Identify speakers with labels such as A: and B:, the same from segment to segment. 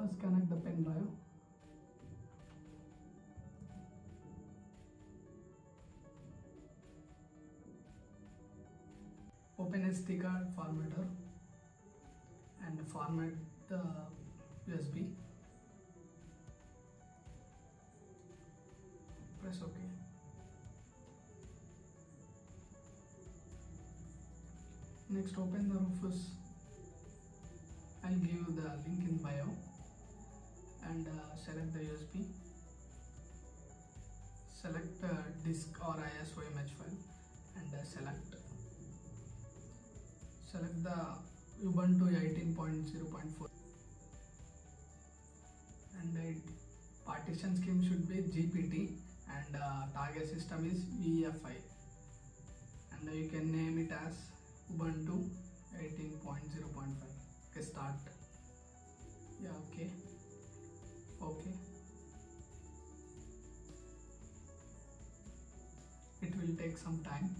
A: first connect the pen drive. Open SD card formatter and format the USB press OK. Next open the Rufus. I'll give you the link in bio and uh, select the USB select disk or ISO image file and uh, select. Select the Ubuntu 18.0.4 and the partition scheme should be GPT and uh, target system is EFI and uh, you can name it as Ubuntu 18.0.5 okay start take some time.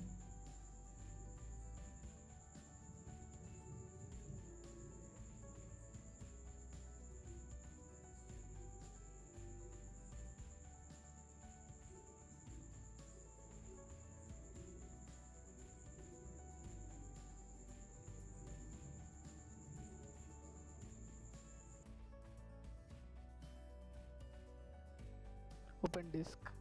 A: Open disk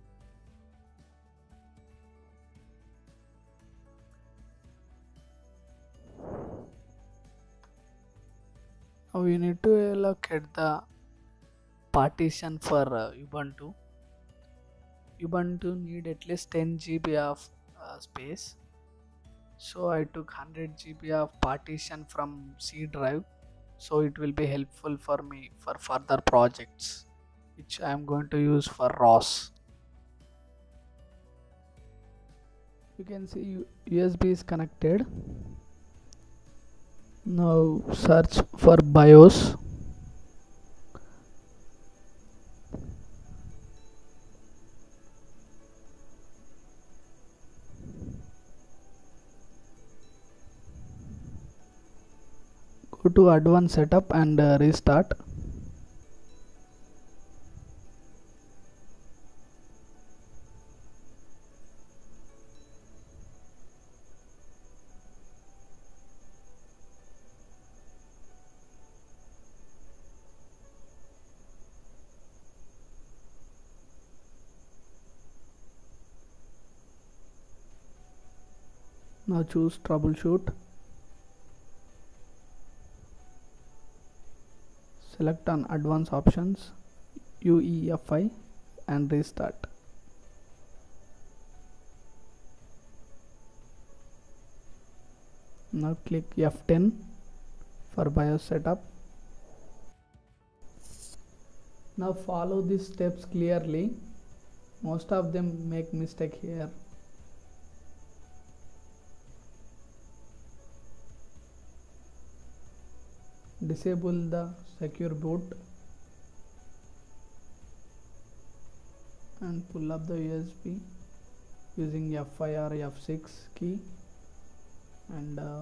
A: now you need to allocate the partition for uh, ubuntu ubuntu need at least 10 gb of uh, space so i took 100 gb of partition from c drive so it will be helpful for me for further projects which I am going to use for ROS. You can see USB is connected. Now search for BIOS. Go to advanced setup and uh, restart. Now choose troubleshoot. Select on advanced options UEFI and restart. Now click F10 for BIOS setup. Now follow these steps clearly. Most of them make mistake here disable the secure boot and pull up the USB using F5 or F6 key and uh,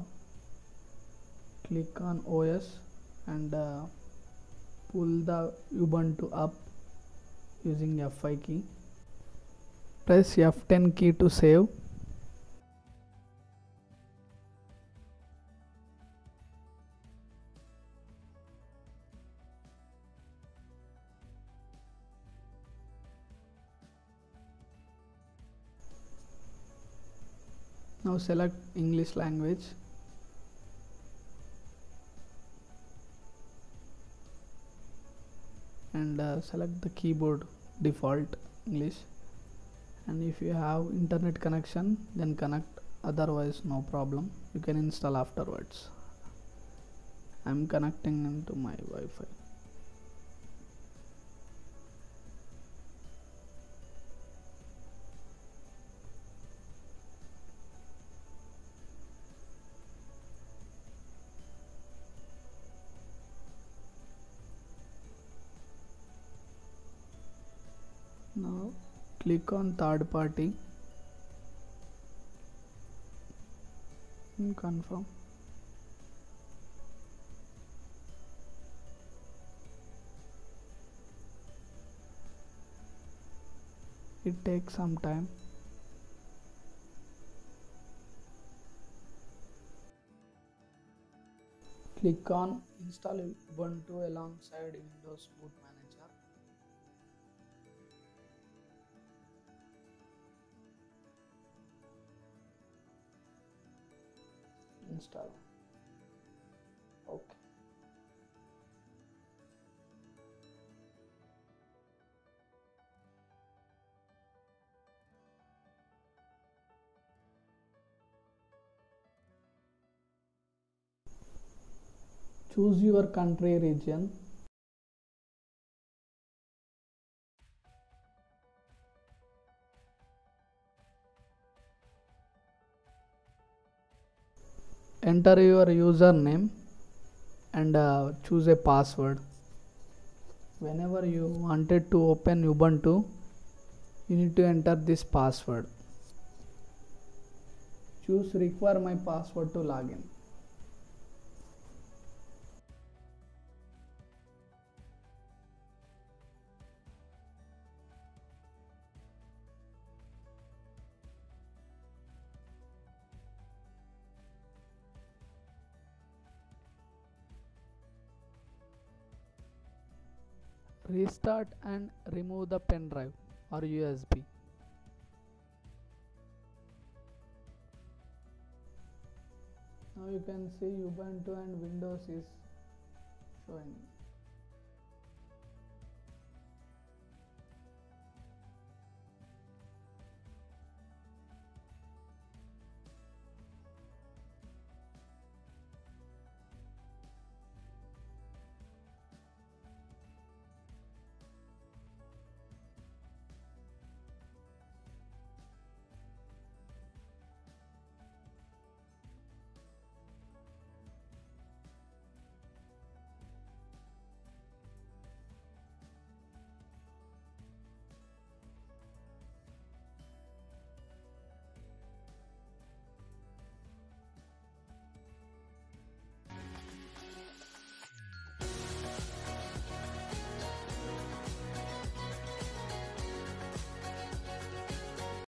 A: click on OS and uh, pull the Ubuntu up using F5 key. Press F10 key to save now select English language. And uh, select the keyboard default English. And if you have internet connection then connect. Otherwise no problem. You can install afterwards. I'm connecting into my Wi-Fi click on third party. And confirm. It takes some time. Click on install ubuntu alongside windows boot manager install okay. Choose your country region enter your username and uh, choose a password. Whenever you wanted to open ubuntu you need to enter this password. Choose require my password to login restart and remove the pen drive or USB now you can see Ubuntu and Windows is showing